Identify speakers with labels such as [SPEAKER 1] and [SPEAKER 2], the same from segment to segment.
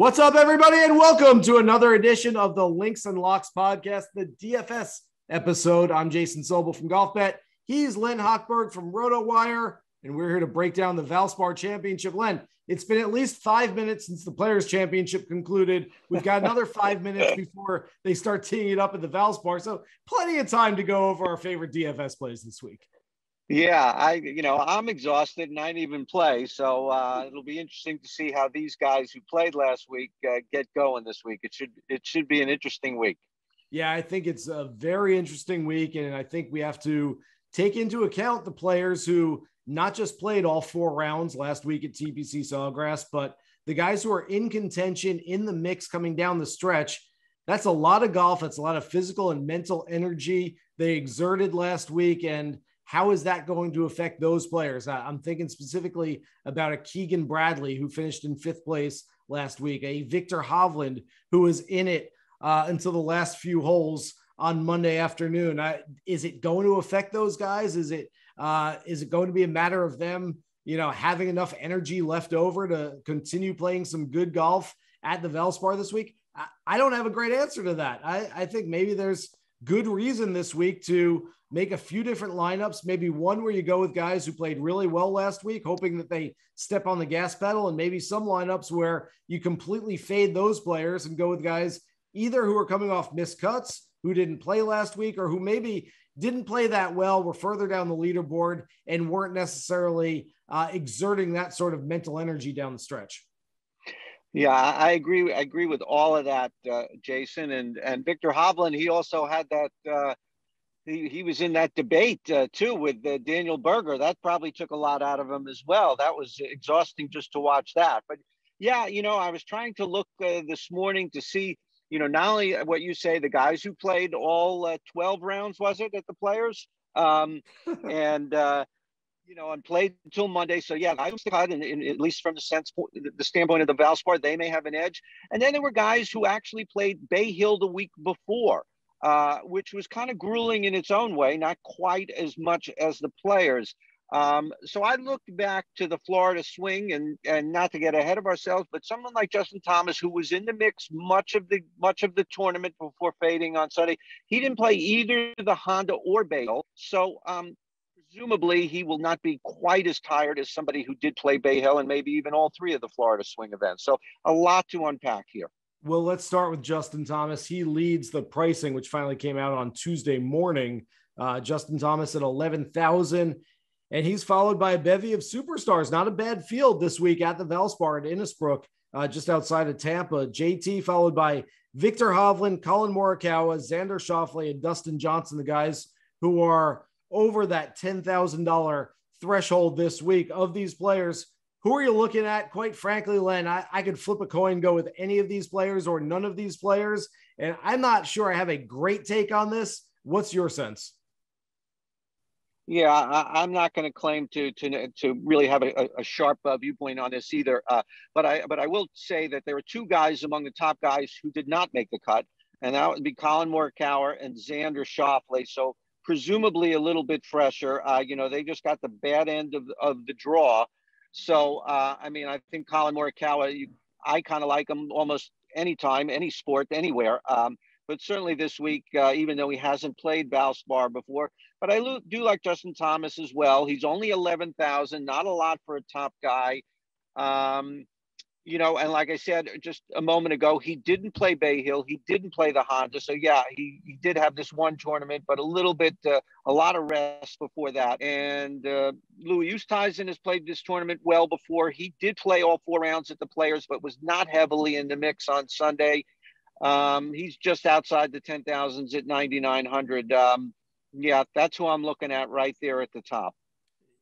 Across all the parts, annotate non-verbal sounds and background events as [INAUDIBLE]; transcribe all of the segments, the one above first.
[SPEAKER 1] What's up, everybody, and welcome to another edition of the Links and Locks podcast, the DFS episode. I'm Jason Sobel from GolfBet. He's Len Hochberg from RotoWire, and we're here to break down the Valspar Championship. Len, it's been at least five minutes since the Players Championship concluded. We've got another five [LAUGHS] minutes before they start teeing it up at the Valspar, so plenty of time to go over our favorite DFS plays this week.
[SPEAKER 2] Yeah, I you know I'm exhausted and I didn't even play, so uh, it'll be interesting to see how these guys who played last week uh, get going this week. It should it should be an interesting week.
[SPEAKER 1] Yeah, I think it's a very interesting week, and I think we have to take into account the players who not just played all four rounds last week at TPC Sawgrass, but the guys who are in contention in the mix coming down the stretch. That's a lot of golf. That's a lot of physical and mental energy they exerted last week, and how is that going to affect those players? I'm thinking specifically about a Keegan Bradley who finished in fifth place last week, a Viktor Hovland who was in it uh, until the last few holes on Monday afternoon. I, is it going to affect those guys? Is it uh, is it going to be a matter of them, you know, having enough energy left over to continue playing some good golf at the Valspar this week? I, I don't have a great answer to that. I, I think maybe there's good reason this week to make a few different lineups, maybe one where you go with guys who played really well last week, hoping that they step on the gas pedal, and maybe some lineups where you completely fade those players and go with guys either who are coming off missed cuts, who didn't play last week, or who maybe didn't play that well, were further down the leaderboard, and weren't necessarily uh, exerting that sort of mental energy down the stretch.
[SPEAKER 2] Yeah, I agree. I agree with all of that, uh, Jason. And and Viktor Hovland, he also had that uh, he, he was in that debate uh, too with uh, Daniel Berger. That probably took a lot out of him as well. That was exhausting just to watch that. But yeah, you know, I was trying to look uh, this morning to see, you know, not only what you say, the guys who played all uh, 12 rounds, was it, at the players? Um, [LAUGHS] and, uh, you know, and played until Monday. So yeah, I was cut, and, at least from the sense, the standpoint of the Valspar, they may have an edge. And then there were guys who actually played Bay Hill the week before. Uh, which was kind of grueling in its own way, not quite as much as the players. Um, so I looked back to the Florida swing and and not to get ahead of ourselves, but someone like Justin Thomas, who was in the mix much of the much of the tournament before fading on Sunday, he didn't play either the Honda or Hill. So um, presumably he will not be quite as tired as somebody who did play Bay Hill and maybe even all three of the Florida swing events. So a lot to unpack here.
[SPEAKER 1] Well, let's start with Justin Thomas. He leads the pricing, which finally came out on Tuesday morning. Uh, Justin Thomas at 11,000. And he's followed by a bevy of superstars. Not a bad field this week at the Valspar at Innisbrook, uh, just outside of Tampa. JT followed by Viktor Hovland, Collin Morikawa, Xander Schauffele, and Dustin Johnson, the guys who are over that $10,000 threshold this week. Of these players, who are you looking at? Quite frankly, Len, I, I could flip a coin, go with any of these players or none of these players. And I'm not sure I have a great take on this. What's your sense?
[SPEAKER 2] Yeah, I, am not going to claim to to to really have a, a sharp uh, viewpoint on this either. Uh, but I but I will say that there are two guys among the top guys who did not make the cut, and that would be Collin Morikawa and Xander Schauffele. So presumably a little bit fresher. Uh, you know, they just got the bad end of of the draw. So, uh, I mean, I think Collin Morikawa, you, I kind of like him almost anytime, any sport, anywhere. Um, but certainly this week, uh, even though he hasn't played Valspar before, but I do like Justin Thomas as well. He's only 11,000, not a lot for a top guy. Um, you know, and like I said just a moment ago, he didn't play Bay Hill. He didn't play the Honda. So yeah, he, he did have this one tournament, but a little bit, uh, a lot of rest before that. And uh, Louis Oosthuizen has played this tournament well before. He did play all four rounds at the Players, but was not heavily in the mix on Sunday. Um, he's just outside the 10,000s at 9,900. Um, yeah, that's who I'm looking at right there at the top.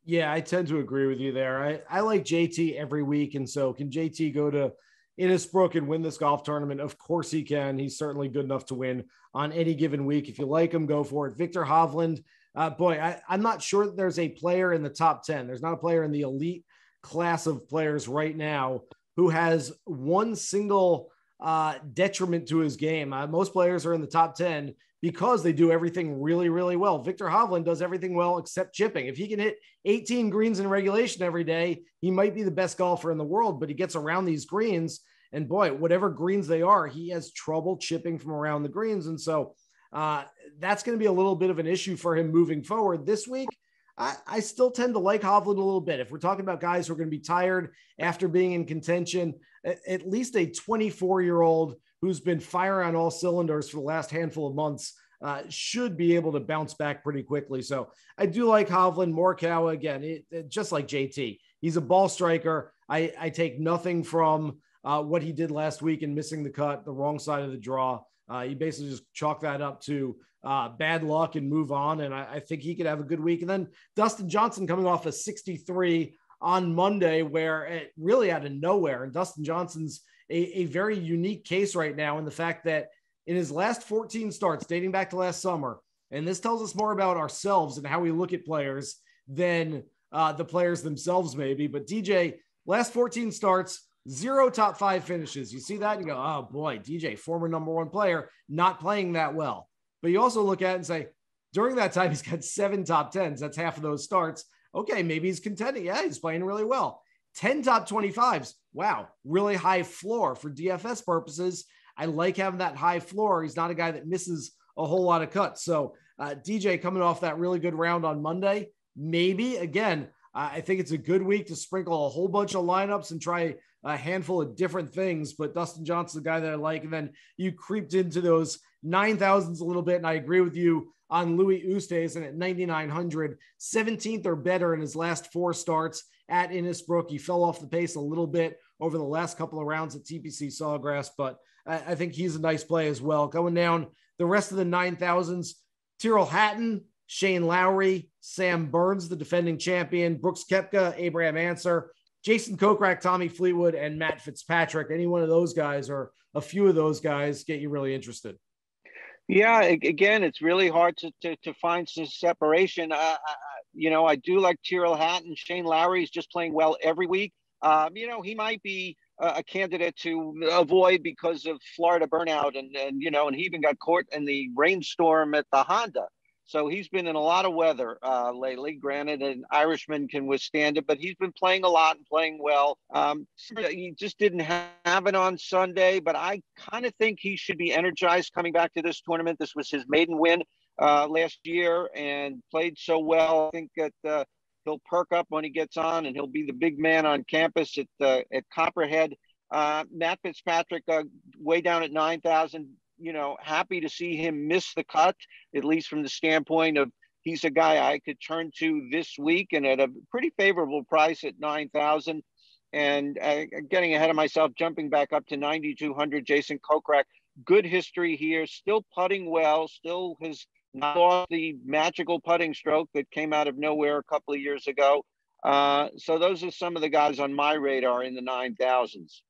[SPEAKER 1] Yeah, I tend to agree with you there. I, I like JT every week. And so can JT go to Innisbrook and win this golf tournament? Of course he can. He's certainly good enough to win on any given week. If you like him, go for it. Viktor Hovland, uh, boy, I, I'm not sure that there's a player in the top 10. There's not a player in the elite class of players right now who has one single uh, detriment to his game. Uh, most players are in the top 10 because they do everything really, really well. Viktor Hovland does everything well except chipping. If he can hit 18 greens in regulation every day, he might be the best golfer in the world, but he gets around these greens And boy, whatever greens they are, he has trouble chipping from around the greens. And so uh, that's going to be a little bit of an issue for him moving forward this week. I, I still tend to like Hovland a little bit. If we're talking about guys who are going to be tired after being in contention, at, least a 24 year old who's been firing on all cylinders for the last handful of months uh, should be able to bounce back pretty quickly. So I do like Hovland, Morikawa again, it, it, just like JT. He's a ball striker. I, I take nothing from uh, what he did last week and missing the cut, the wrong side of the draw. Uh, you basically just chalk that up to uh, bad luck and move on. And I, I, think he could have a good week. And then Dustin Johnson coming off a 63 on Monday, where it really out of nowhere. And Dustin Johnson's a, a very unique case right now in the fact that in his last 14 starts dating back to last summer, and this tells us more about ourselves and how we look at players than uh, the players themselves, maybe. But DJ, last 14 starts, zero top five finishes. You see that? And you go, oh boy, DJ, former number one player, not playing that well. But you also look at it and say, during that time, he's got seven top tens. That's half of those starts. Okay, maybe he's contending. Yeah, he's playing really well. 10 top 25s. Wow, really high floor for DFS purposes. I like having that high floor. He's not a guy that misses a whole lot of cuts. So, uh, DJ coming off that really good round on Monday, maybe again, I think it's a good week to sprinkle a whole bunch of lineups and try a handful of different things. But Dustin Johnson's the guy that I like. And then you creeped into those 9,000s a little bit. And I agree with you on Louis Oosthuizen and at 9,900, 17th or better in his last four starts at Innisbrook. He fell off the pace a little bit over the last couple of rounds at TPC Sawgrass, but I, I think he's a nice play as well. Going down the rest of the 9,000s, Tyrrell Hatton, Shane Lowry, Sam Burns, the defending champion, Brooks Koepka, Abraham Ancer, Jason Kokrak, Tommy Fleetwood, and Matt Fitzpatrick. Any one of those guys or a few of those guys get you really interested.
[SPEAKER 2] Yeah, again, it's really hard to, to, to find some separation. Uh, you know, I do like Tyrrell Hatton. Shane Lowry is just playing well every week. Um, you know, he might be a, candidate to avoid because of Florida burnout, and and you know, and he even got caught in the rainstorm at the Honda. So he's been in a lot of weather uh, lately. Granted, an Irishman can withstand it, but he's been playing a lot and playing well. Um, he just didn't have it on Sunday, but I kind of think he should be energized coming back to this tournament. This was his maiden win uh, last year and played so well. I think that uh, he'll perk up when he gets on, and he'll be the big man on campus at uh, at Copperhead. Uh, Matt Fitzpatrick, uh, way down at nine thousand, you know, happy to see him miss the cut, at least from the standpoint of he's a guy I could turn to this week and at a pretty favorable price at 9,000. And uh, getting ahead of myself, jumping back up to 9,200, Jason Kokrak, good history here, still putting well, still has not lost the magical putting stroke that came out of nowhere a couple of years ago. Uh, so those are some of the guys on my radar in the 9,000s.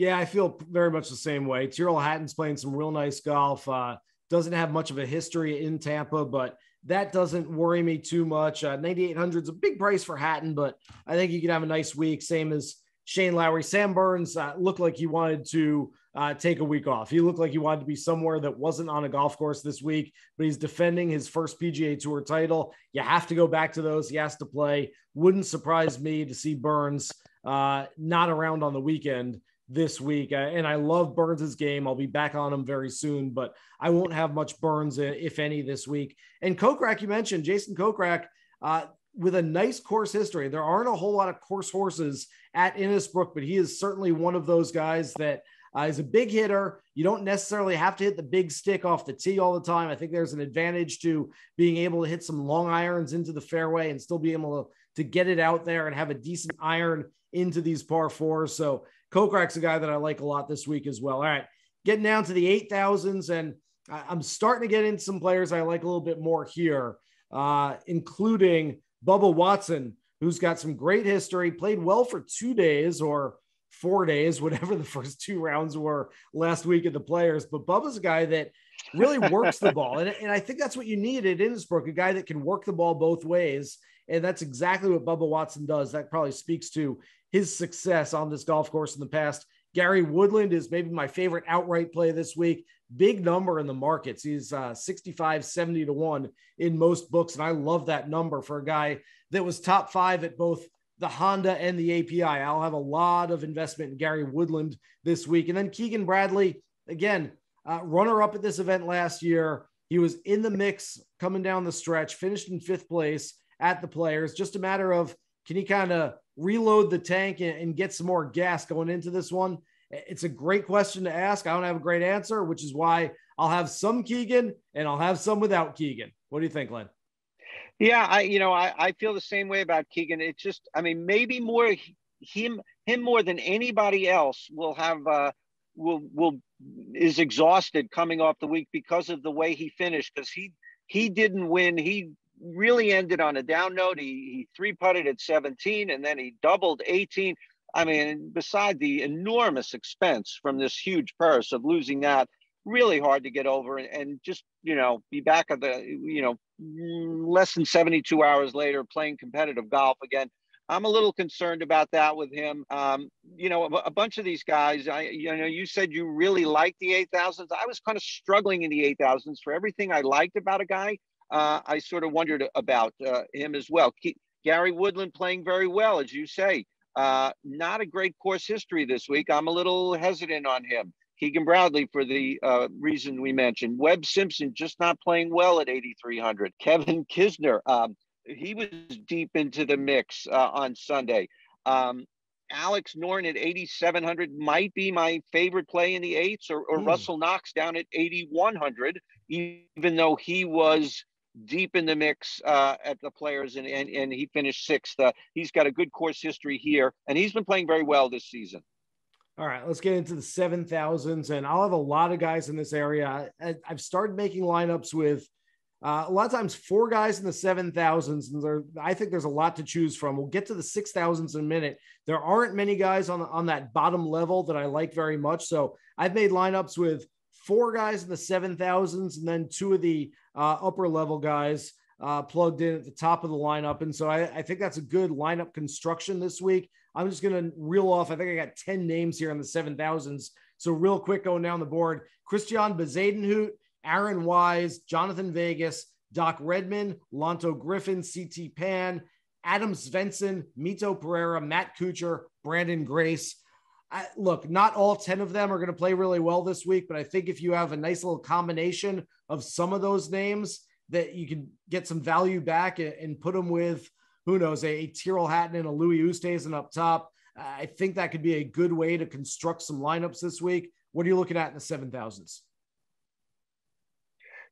[SPEAKER 1] Yeah, I feel very much the same way. Tyrrell Hatton's playing some real nice golf. Uh, doesn't have much of a history in Tampa, but that doesn't worry me too much. Uh, 9,800 is a big price for Hatton, but I think he can have a nice week. Same as Shane Lowry. Sam Burns uh, looked like he wanted to uh, take a week off. He looked like he wanted to be somewhere that wasn't on a golf course this week, but he's defending his first PGA Tour title. You have to go back to those. He has to play. Wouldn't surprise me to see Burns uh, not around on the weekend this week. And I love Burns's game. I'll be back on him very soon, but I won't have much Burns, uh, if any, this week. And Kokrak, you mentioned Jason Kokrak uh, with a nice course history. There aren't a whole lot of course horses at Innisbrook, but he is certainly one of those guys that uh, is a big hitter. You don't necessarily have to hit the big stick off the tee all the time. I think there's an advantage to being able to hit some long irons into the fairway and still be able to, to get it out there and have a decent iron into these par fours. So Kokrak's a guy that I like a lot this week as well. All right, getting down to the 8,000s, and I'm starting to get into some players I like a little bit more here, uh, including Bubba Watson, who's got some great history, played well for two days or four days, whatever the first two rounds were last week at the players. But Bubba's a guy that really works the ball. And, and I think that's what you need at Innisbrook, a guy that can work the ball both ways. And that's exactly what Bubba Watson does. That probably speaks to his success on this golf course in the past. Gary Woodland is maybe my favorite outright play this week. Big number in the markets. He's uh, 65, 70 to 1 in most books. And I love that number for a guy that was top five at both the Honda and the API. I'll have a lot of investment in Gary Woodland this week. And then Keegan Bradley, again, uh, runner up at this event last year. He was in the mix coming down the stretch, finished in fifth place at the players. Just a matter of can he kind of reload the tank and, and get some more gas going into this one? It's a great question to ask. I don't have a great answer, which is why I'll have some Keegan and I'll have some without Keegan. What do you think, Len?
[SPEAKER 2] Yeah, I you know I, I feel the same way about Keegan. It's just I mean maybe more him him more than anybody else will have uh, will will is exhausted coming off the week because of the way he finished because he he didn't win. He really ended on a down note. He, he three putted at 17 and then he doubled 18. I mean, beside the enormous expense from this huge purse of losing that, really hard to get over and, and just, you know, be back at the, you know, less than 72 hours later playing competitive golf again. I'm a little concerned about that with him. Um, you know, a, a, bunch of these guys, I, you know, you said you really liked the 8000s. I was kind of struggling in the 8000s for everything I liked about a guy uh, I sort of wondered about uh, him as well. Gary Woodland playing very well, as you say. Uh, not a great course history this week. I'm a little hesitant on him. Keegan Bradley for the uh, reason we mentioned. Webb Simpson just not playing well at 8,300. Kevin Kisner, um, he was deep into the mix uh, on Sunday. Um, Alex Noren at 8,700 might be my favorite play in the eights, or, or mm. Russell Knox down at 8,100, even though he was deep in the mix uh, at the players, and, and, and he finished sixth. Uh, he's got a good course history here, and he's been playing very well this season.
[SPEAKER 1] All right, let's get into the 7,000s. And I'll have a lot of guys in this area. I, have started making lineups with uh, a lot of times four guys in the 7,000s. And there, I think there's a lot to choose from. We'll get to the 6,000s in a minute. There aren't many guys on, on that bottom level that I like very much. So I've made lineups with four guys in the 7,000s and then two of the uh, upper level guys uh, plugged in at the top of the lineup. And so I, I, think that's a good lineup construction this week. I'm just going to reel off. I think I got 10 names here in the 7,000s. So, real quick going down the board Christiaan Bezuidenhout, Aaron Wise, Jhonattan Vegas, Doc Redman, Lanto Griffin, CT Pan, Adam Svensson, Mito Pereira, Matt Kuchar, Branden Grace. I, look, not all 10 of them are going to play really well this week, but I think if you have a nice little combination of some of those names, that you can get some value back and, and put them with, who knows, a, a Tyrrell Hatton and a Louis Oosthuizen up top. I think that could be a good way to construct some lineups this week. What are you looking at in the 7,000s?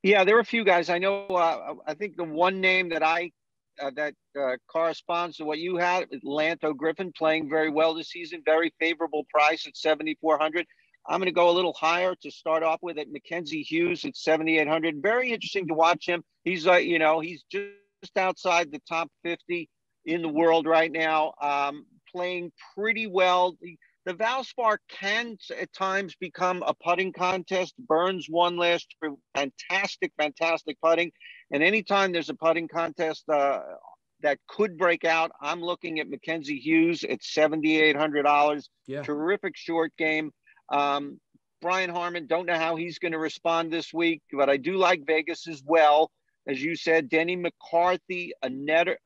[SPEAKER 2] Yeah, there are a few guys. I know. Uh, I think the one name that I uh, that uh, corresponds to what you had. Lanto Griffin playing very well this season, very favorable price at 7,400. I'm going to go a little higher to start off with at Mackenzie Hughes at 7,800. Very interesting to watch him. He's, uh, you know, he's just outside the top 50 in the world right now, um, playing pretty well. The, the Valspar can at times become a putting contest. Burns won last year. Fantastic, fantastic putting. And anytime there's a putting contest uh, that could break out, I'm looking at Mackenzie Hughes at $7,800. Yeah. Terrific short game. Um, Brian Harman, don't know how he's going to respond this week, but I do like Vegas as well. As you said, Denny McCarthy, Annette,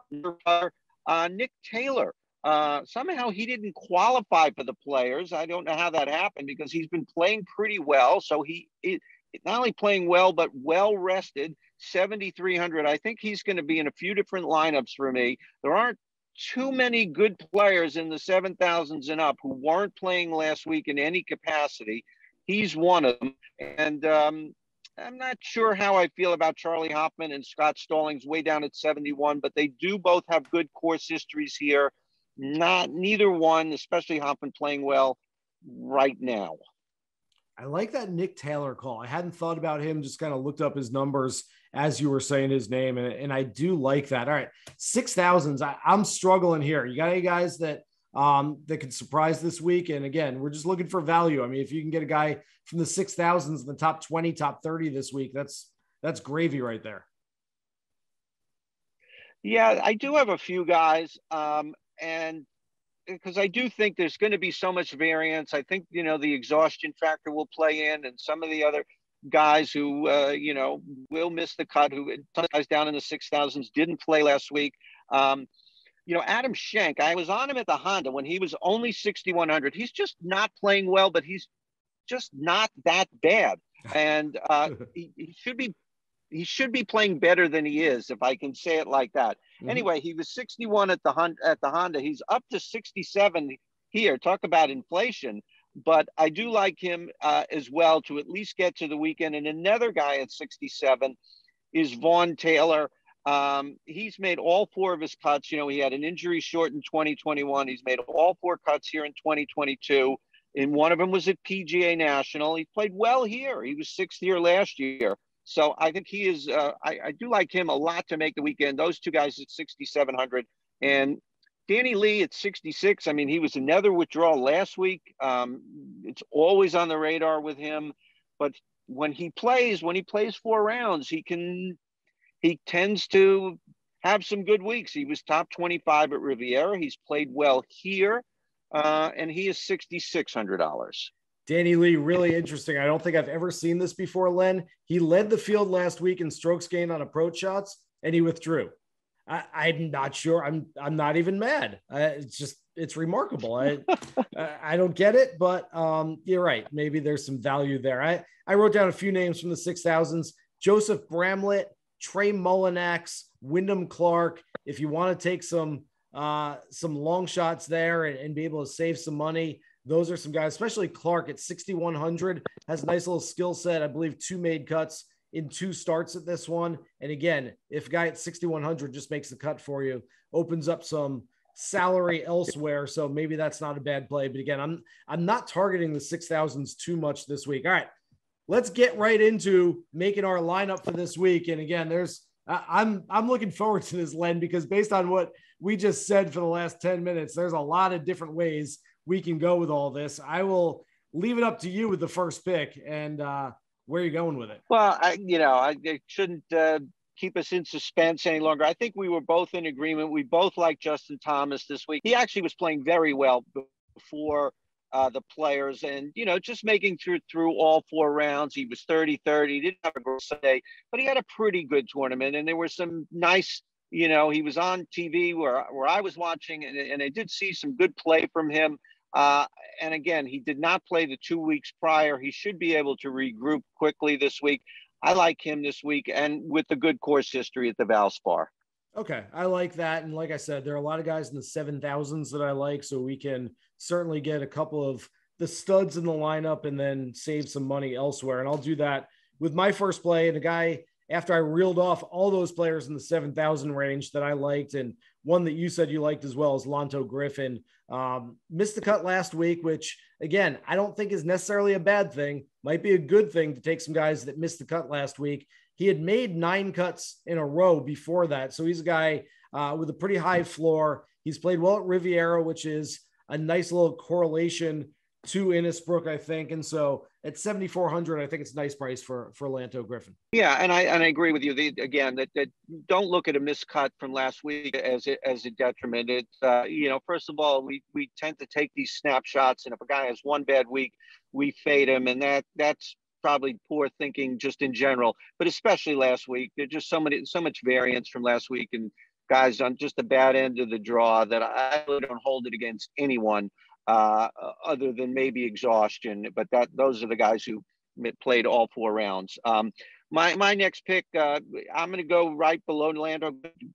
[SPEAKER 2] uh, Nick Taylor. Uh, somehow he didn't qualify for the players. I don't know how that happened because he's been playing pretty well. So he, not only playing well, but well rested. 7,300. I think he's going to be in a few different lineups for me. There aren't too many good players in the 7,000s and up who weren't playing last week in any capacity. He's one of them. And um, I'm not sure how I feel about Charley Hoffman and Scott Stallings way down at 71, but they do both have good course histories here. Not neither one, especially Hoffman playing well right now.
[SPEAKER 1] I like that Nick Taylor call. I hadn't thought about him, just kind of looked up his numbers as you were saying his name. And, and I do like that. All right. Six thousands. I'm struggling here. You got any guys that um, that could surprise this week? And again, we're just looking for value. I mean, if you can get a guy from the six thousands in the top 20, top 30 this week, that's that's gravy right there.
[SPEAKER 2] Yeah, I do have a few guys. Um, and because I do think there's going to be so much variance. I think you know the exhaustion factor will play in, and some of the other guys who uh, you know will miss the cut, who guys down in the six thousands didn't play last week. Um, you know, Adam Schenk, I was on him at the Honda when he was only 6,100. He's just not playing well, but he's just not that bad. And uh, [LAUGHS] he, he, should be he should be playing better than he is, if I can say it like that. Mm-hmm. Anyway, he was 61 at the at the Honda. He's up to 67 here. Talk about inflation. But I do like him uh, as well to at least get to the weekend. And another guy at 67 is Vaughn Taylor. Um, he's made all four of his cuts. You know, he had an injury short in 2021. He's made all four cuts here in 2022. And one of them was at PGA National. He played well here. He was sixth here last year. So I think he is. Uh, I, I, do like him a lot to make the weekend. Those two guys at 6,700 and Danny Lee at 66. I mean, he was another withdrawal last week. Um, it's always on the radar with him, but when he plays, when he plays four rounds, he can. He tends to have some good weeks. He was top 25 at Riviera. He's played well here, uh, and he is $6,600.
[SPEAKER 1] Danny Lee, really interesting. I don't think I've ever seen this before, Len. He led the field last week in strokes gained on approach shots, and he withdrew. I, am not sure. I'm I'm not even mad. it's just it's remarkable. [LAUGHS] I I don't get it, but um, you're right. Maybe there's some value there. I I wrote down a few names from the six thousands: Joseph Bramlett, Trey Mullinax, Wyndham Clark. If you want to take some uh, some long shots there and, and be able to save some money, those are some guys, especially Clark at 6,100, has a nice little skill set. I believe two made cuts in two starts at this one. And again, if a guy at 6,100 just makes the cut for you, opens up some salary elsewhere. So maybe that's not a bad play. But again, I'm I'm not targeting the 6,000s too much this week. All right, let's get right into making our lineup for this week. And again, there's I'm I'm looking forward to this, Len, because based on what we just said for the last 10 minutes, there's a lot of different ways we can go with all this. I will leave it up to you with the first pick and uh, where are you going with it?
[SPEAKER 2] Well, I, you know, I shouldn't uh, keep us in suspense any longer. I think we were both in agreement. We both like Justin Thomas this week. He actually was playing very well before uh, the players and, you know, just making through through all four rounds. He was 30 30, didn't have a great day, but he had a pretty good tournament. And there were some nice you know, he was on TV where, where I was watching, and, and I did see some good play from him. Uh, and again, he did not play the two weeks prior. He should be able to regroup quickly this week. I like him this week and with the good course history at the Valspar.
[SPEAKER 1] Okay, I like that. And like I said, there are a lot of guys in the 7,000s that I like. So we can certainly get a couple of the studs in the lineup and then save some money elsewhere. And I'll do that with my first play. And a guy after I reeled off all those players in the 7,000 range that I liked, and one that you said you liked as well as Lanto Griffin. Um, missed the cut last week, which again, I don't think is necessarily a bad thing. Might be a good thing to take some guys that missed the cut last week. He had made nine cuts in a row before that. So he's a guy uh, with a pretty high floor. He's played well at Riviera, which is a nice little correlation to Innisbrook, I think. And so at 7,400, I think it's a nice price for, for Lanto Griffin.
[SPEAKER 2] Yeah. And I, and I agree with you. The, again, that, that don't look at a miscut from last week as a, as a detriment. It, uh, you know, first of all, we, we tend to take these snapshots and if a guy has one bad week, we fade him. And that that's probably poor thinking just in general, but especially last week. There's just so many, so much variance from last week and guys on just the bad end of the draw that I really don't hold it against anyone uh, other than maybe exhaustion. But that those are the guys who played all four rounds. Um, my my next pick, uh, I'm going to go right below Lanto.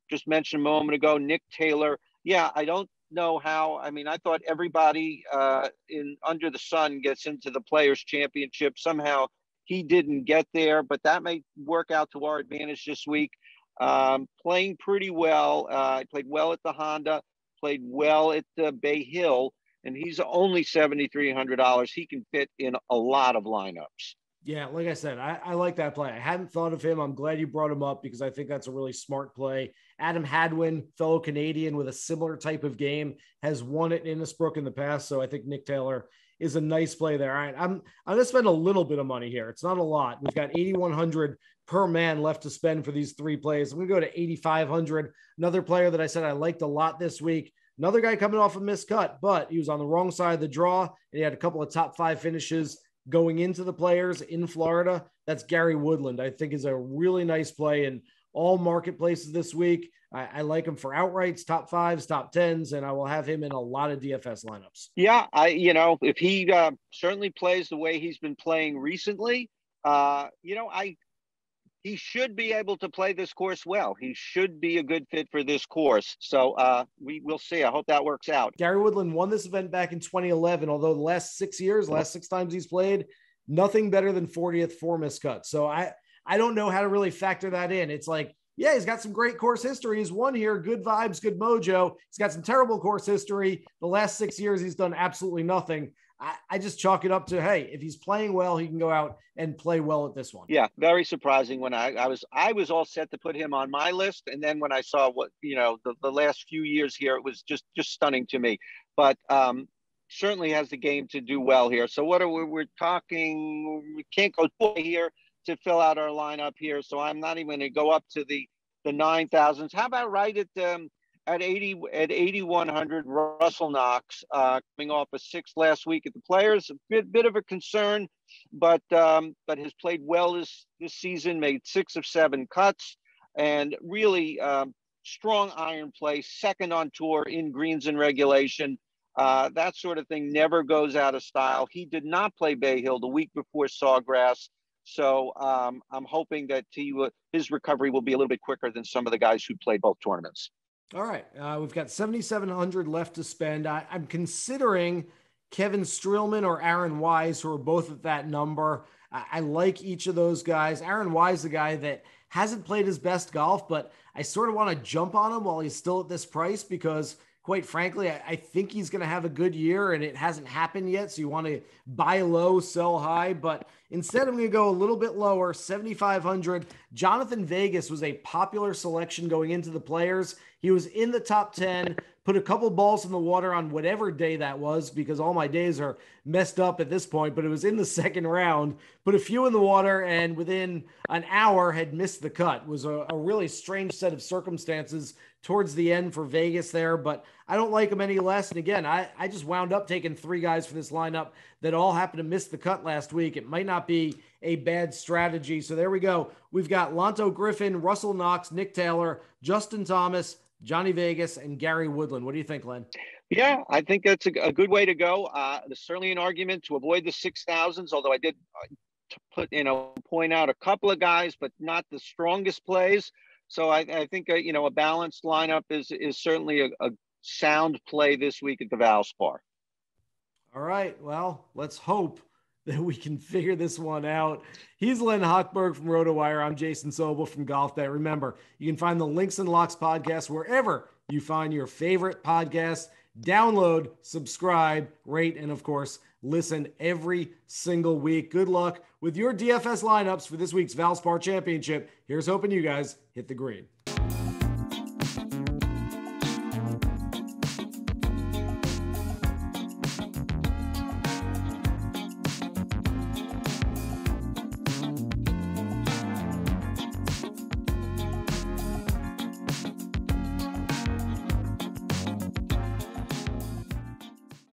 [SPEAKER 2] Just mentioned a moment ago, Nick Taylor. Yeah, I don't know how. I mean, I thought everybody uh, in under the sun gets into the Players Championship. Somehow he didn't get there, but that may work out to our advantage this week. Um, playing pretty well. Uh, played well at the Honda. Played well at the Bay Hill and he's only $7,300. He can fit in a lot of lineups.
[SPEAKER 1] Yeah, like I said, I, I, like that play. I hadn't thought of him. I'm glad you brought him up because I think that's a really smart play. Adam Hadwin, fellow Canadian with a similar type of game, has won it in Innisbrook in the past. So I think Nick Taylor is a nice play there. All right, I'm I'm gonna spend a little bit of money here. It's not a lot. We've got 8,100 per man left to spend for these three plays. I'm gonna go to 8,500. Another player that I said I liked a lot this week Another guy coming off a miscut, but he was on the wrong side of the draw and he had a couple of top five finishes going into the players in Florida. That's Gary Woodland. I think is a really nice play. in all marketplaces this week. I, I, like him for outrights, top fives, top tens, and I will have him in a lot of DFS lineups.
[SPEAKER 2] Yeah, I you know if he uh, certainly plays the way he's been playing recently, uh, you know I he should be able to play this course well. He should be a good fit for this course. So uh, we will see. I hope that works out.
[SPEAKER 1] Gary Woodland won this event back in 2011. Although the last six years, last six times he's played, nothing better than 40th four miscuts. So I I don't know how to really factor that in. It's like yeah, he's got some great course history. He's won here, good vibes, good mojo. He's got some terrible course history. The last six years, he's done absolutely nothing. I, I, just chalk it up to hey, if he's playing well, he can go out and play well at this one.
[SPEAKER 2] Yeah, very surprising. When I, I was I was all set to put him on my list, and then when I saw what you know the, the last few years here, it was just just stunning to me. But um, certainly has the game to do well here. So what are we? We're talking. We can't go here to fill out our lineup here. So I'm not even going to go up to the the nine thousands. How about right at um, at 80 at 8100 Russell Knox uh, coming off a six last week at the Players. A bit bit of a concern, but um, but has played well this this season. Made six of seven cuts and really um, strong iron play. Second on tour in greens and regulation. Uh, that sort of thing never goes out of style. He did not play Bay Hill the week before Sawgrass. So um, I'm hoping that he his recovery will be a little bit quicker than some of the guys who played both tournaments.
[SPEAKER 1] All right, uh, we've got 7,700 left to spend. I, am considering Kevin Streelman or Aaron Wise, who are both at that number. I, I like each of those guys. Aaron Wise, the guy that hasn't played his best golf, but I sort of want to jump on him while he's still at this price because quite frankly, I, I think he's going to have a good year and it hasn't happened yet. So you want to buy low, sell high. But instead, I'm going to go a little bit lower 7,500. Jhonattan Vegas was a popular selection going into the players. He was in the top 10, put a couple balls in the water on whatever day that was because all my days are messed up at this point, but it was in the [LAUGHS] second round, put a few in the water and within an hour had missed the cut. It was a, a really strange set of circumstances towards the end for Vegas there, but I don't like him any less. And again, I, I just wound up taking three guys for this lineup that all happened to miss the cut last week. It might not be a bad strategy. So there we go. We've got Lanto Griffin, Russell Knox, Nick Taylor, Justin Thomas, Johnny Vegas, and Gary Woodland. What do you think, Len?
[SPEAKER 2] Yeah, I think that's a, a good way to go. Uh, there's certainly an argument to avoid the six thousands, although I did uh, put you know point out a couple of guys, but not the strongest plays. So I, I think uh, you know a balanced lineup is is certainly a, a sound play this week at the Valspar.
[SPEAKER 1] All right. Well, let's hope [LAUGHS] that we can figure this one out. He's Len Hochberg from RotoWire. I'm Jason Sobel from GolfBet. Remember, you can find the Links and Locks podcast wherever you find your favorite podcast. Download, subscribe, rate, and of course, listen every single week. Good luck with your DFS lineups for this week's Valspar Championship. Here's hoping you guys hit the green.